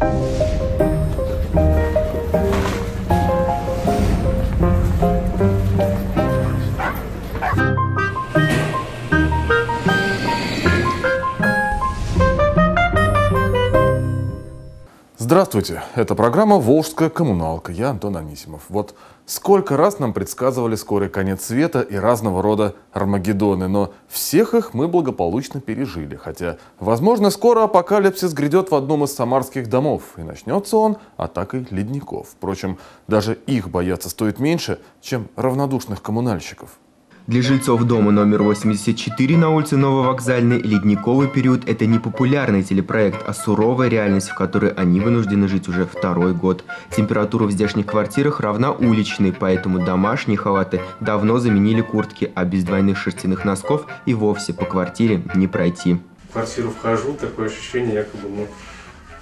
you. Здравствуйте, это программа «Волжская коммуналка». Я Антон Анисимов. Вот сколько раз нам предсказывали скорый конец света и разного рода армагеддоны, но всех их мы благополучно пережили. Хотя, возможно, скоро апокалипсис грядет в одном из самарских домов, и начнется он атакой ледников. Впрочем, даже их бояться стоит меньше, чем равнодушных коммунальщиков. Для жильцов дома номер 84 на улице Нововокзальной ледниковый период – это не популярный телепроект, а суровая реальность, в которой они вынуждены жить уже второй год. Температура в здешних квартирах равна уличной, поэтому домашние халаты давно заменили куртки, а без двойных шерстяных носков и вовсе по квартире не пройти. В квартиру вхожу, такое ощущение, якобы, ну,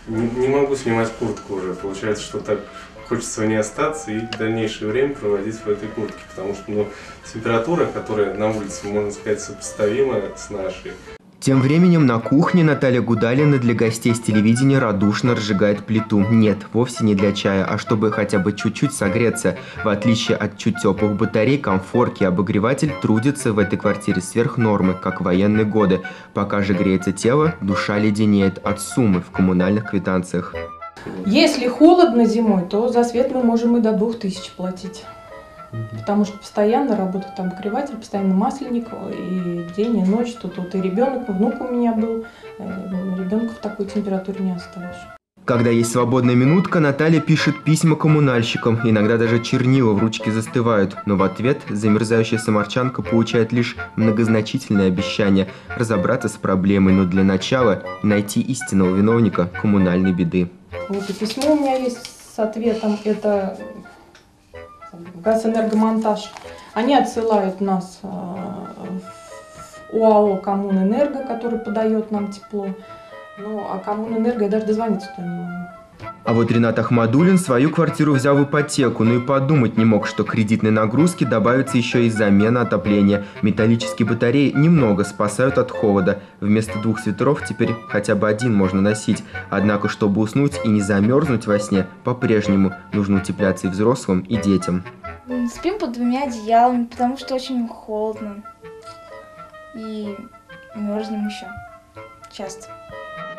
не, не могу снимать куртку уже. Получается, что так хочется в ней остаться и дальнейшее время проводить в этой куртке, потому что ну, температура, которая на улице, можно сказать, сопоставима с нашей. Тем временем на кухне Наталья Гудалина для гостей с телевидения радушно разжигает плиту. Нет, вовсе не для чая, а чтобы хотя бы чуть-чуть согреться. В отличие от чуть теплых батарей, комфорки обогреватель трудится в этой квартире сверх нормы, как военные годы. Пока же греется тело, душа леденеет от суммы в коммунальных квитанциях. Если холодно зимой, то за свет мы можем и до 2000 платить. Потому что постоянно работает там обогреватель, постоянно масленник, и день, и ночь, тут, тут и ребенок, внук у меня был, э, ребенка в такой температуре не оставишь. Когда есть свободная минутка, Наталья пишет письма коммунальщикам, иногда даже чернила в ручке застывают, но в ответ замерзающая самарчанка получает лишь многозначительное обещание разобраться с проблемой, но для начала найти истинного виновника коммунальной беды. Вот и письмо у меня есть с ответом, это газэнергомонтаж. Они отсылают нас э, в УАО «Коммунэнерго», который подает нам тепло. Ну, а «Коммунэнерго» я даже дозвониться туда не могу. А вот Ренат Ахмадулин свою квартиру взял в ипотеку, но и подумать не мог, что кредитной нагрузки добавится еще и замена отопления. Металлические батареи немного спасают от холода. Вместо двух свитеров теперь хотя бы один можно носить. Однако, чтобы уснуть и не замерзнуть во сне, по-прежнему нужно утепляться и взрослым, и детям. Спим под двумя одеялами, потому что очень холодно. И мерзнем еще часто.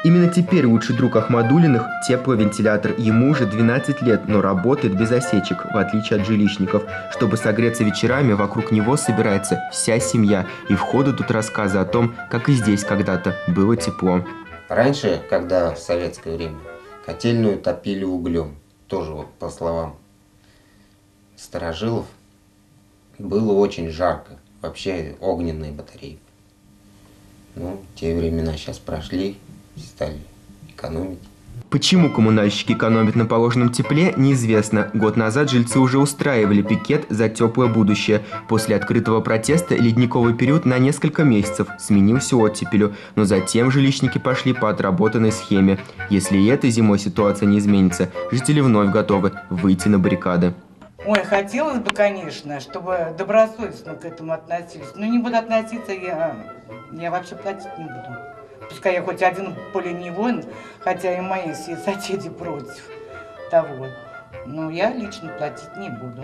Именно теперь лучший друг Ахмадулиных – тепловентилятор. Ему уже 12 лет, но работает без осечек, в отличие от жилищников. Чтобы согреться вечерами, вокруг него собирается вся семья. И в ходу тут рассказы о том, как и здесь когда-то было тепло. Раньше, когда в советское время, котельную топили углем. Тоже вот по словам старожилов, было очень жарко. Вообще огненные батареи. Ну, те времена сейчас прошли, стали экономить. Почему коммунальщики экономят на положенном тепле, неизвестно. Год назад жильцы уже устраивали пикет за теплое будущее. После открытого протеста ледниковый период на несколько месяцев сменился оттепелю, но затем жилищники пошли по отработанной схеме. Если и этой зимой ситуация не изменится, жители вновь готовы выйти на баррикады. Ой, хотелось бы, конечно, чтобы добросовестно к этому относились. Но не буду относиться, я, я вообще платить не буду. Пускай я хоть один поле не воин, хотя и мои соседи против того. Но я лично платить не буду.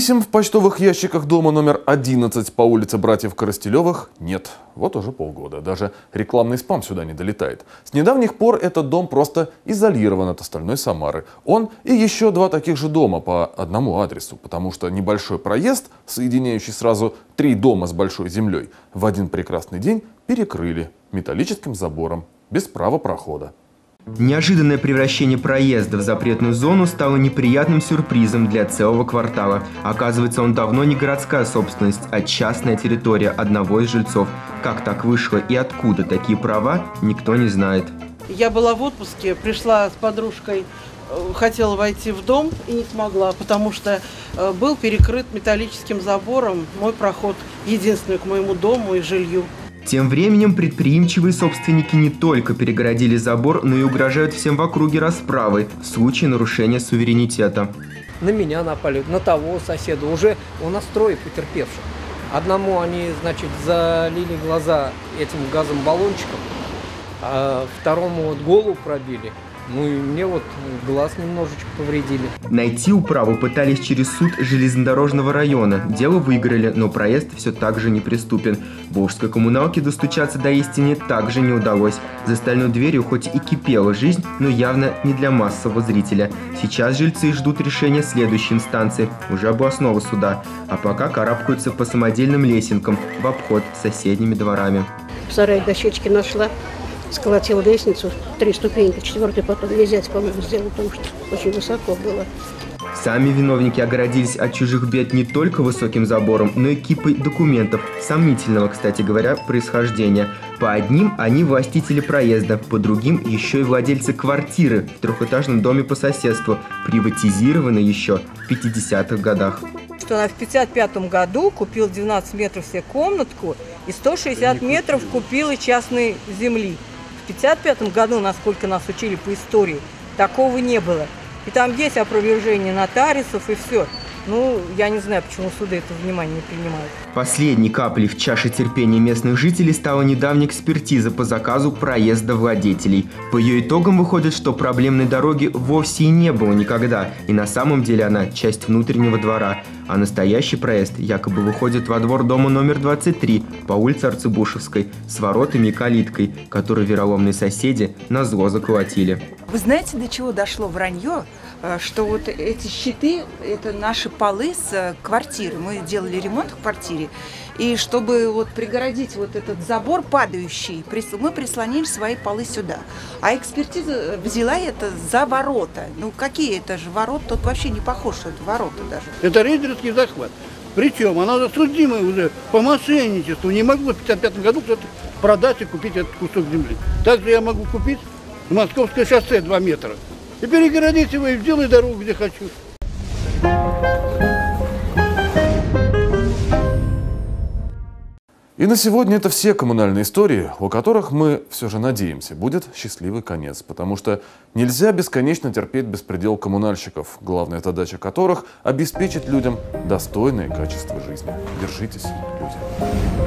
Писем в почтовых ящиках дома номер 11 по улице братьев Коростелевых нет. Вот уже полгода. Даже рекламный спам сюда не долетает. С недавних пор этот дом просто изолирован от остальной Самары. Он и еще два таких же дома по одному адресу. Потому что небольшой проезд, соединяющий сразу три дома с большой землей, в один прекрасный день перекрыли металлическим забором без права прохода. Неожиданное превращение проезда в запретную зону стало неприятным сюрпризом для целого квартала. Оказывается, он давно не городская собственность, а частная территория одного из жильцов. Как так вышло и откуда такие права, никто не знает. Я была в отпуске, пришла с подружкой, э, хотела войти в дом и не смогла, потому что э, был перекрыт металлическим забором мой проход, единственный к моему дому и жилью. Тем временем предприимчивые собственники не только перегородили забор, но и угрожают всем в округе расправой в случае нарушения суверенитета. На меня напали, на того соседа, уже у нас трое потерпевших. Одному они, значит, залили глаза этим газом баллончиком, а второму вот голову пробили. Ну и мне вот глаз немножечко повредили. Найти управу пытались через суд железнодорожного района. Дело выиграли, но проезд все так же неприступен. Волжской коммуналке достучаться до истины также не удалось. За стальной дверью хоть и кипела жизнь, но явно не для массового зрителя. Сейчас жильцы ждут решения следующей инстанции, уже областного суда. А пока карабкаются по самодельным лесенкам в обход соседними дворами. В сарае дощечки нашла, сколотила лестницу, три ступеньки, четвертый потом зять, по-моему, сделал, потому что очень высоко было. Сами виновники оградились от чужих бед не только высоким забором, но и кипой документов, сомнительного, кстати говоря, происхождения. По одним они властители проезда, по другим еще и владельцы квартиры в трехэтажном доме по соседству, приватизированной еще в 50-х годах. что она в 55 году купила 12 метров себе комнатку и 160 метров купила частной земли. В 55 году, насколько нас учили по истории, такого не было. И там есть опровержение нотариусов и все. Ну, я не знаю, почему суды это внимание не принимают. Последней каплей в чаше терпения местных жителей стала недавняя экспертиза по заказу проезда владетелей. По ее итогам выходит, что проблемной дороги вовсе и не было никогда, и на самом деле она часть внутреннего двора. А настоящий проезд якобы выходит во двор дома номер 23 по улице Арцебушевской с воротами и калиткой, которую вероломные соседи на зло заколотили. Вы знаете, до чего дошло вранье? Э, Что вот эти щиты – это наши полы с э, квартиры. Мы делали ремонт в квартире. И чтобы вот пригородить вот этот забор падающий, мы прислонили свои полы сюда. А экспертиза взяла это за ворота. Ну какие это же ворота? Тут вообще не похоже, что это ворота даже. Это рейдерский захват. Причем она засудимая уже по мошенничеству. Не могу в 55 году кто-то продать и купить этот кусок земли. Также я могу купить Московское шоссе 2 метра. И перегородить его и сделай дорогу, где хочу. И на сегодня это все коммунальные истории, у которых мы все же надеемся будет счастливый конец, потому что нельзя бесконечно терпеть беспредел коммунальщиков, главная задача которых – обеспечить людям достойное качество жизни. Держитесь, люди.